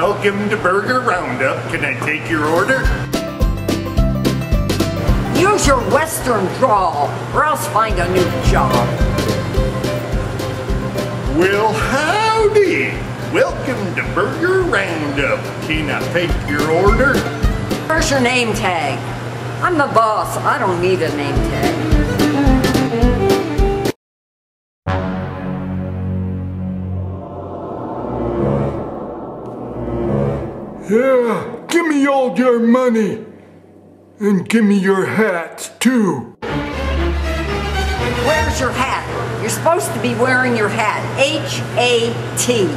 Welcome to Burger Roundup. Can I take your order? Use your western drawl, or else find a new job. Well, howdy. Welcome to Burger Roundup. Can I take your order? Where's your name tag? I'm the boss. I don't need a name tag. Yeah, give me all your money. And give me your hat, too. Where's your hat? You're supposed to be wearing your hat. H A T.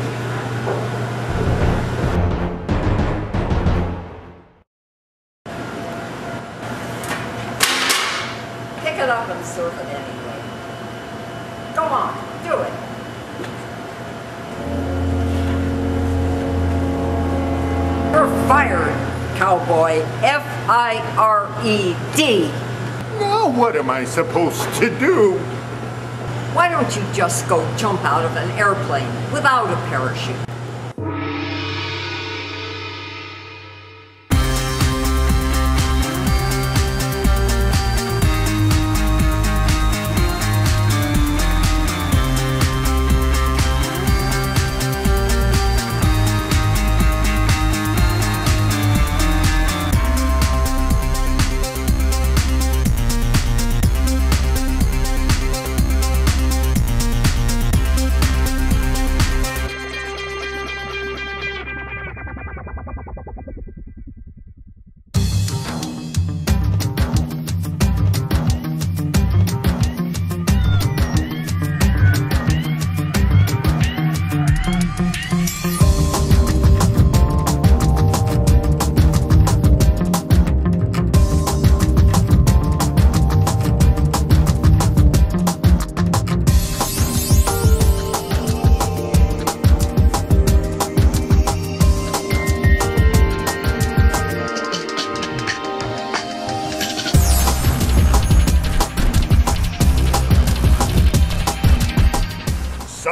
Pick it up and serve it anyway. Go on, do it. You're fired, cowboy. F I R E D. Now, what am I supposed to do? Why don't you just go jump out of an airplane without a parachute?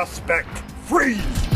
suspect free!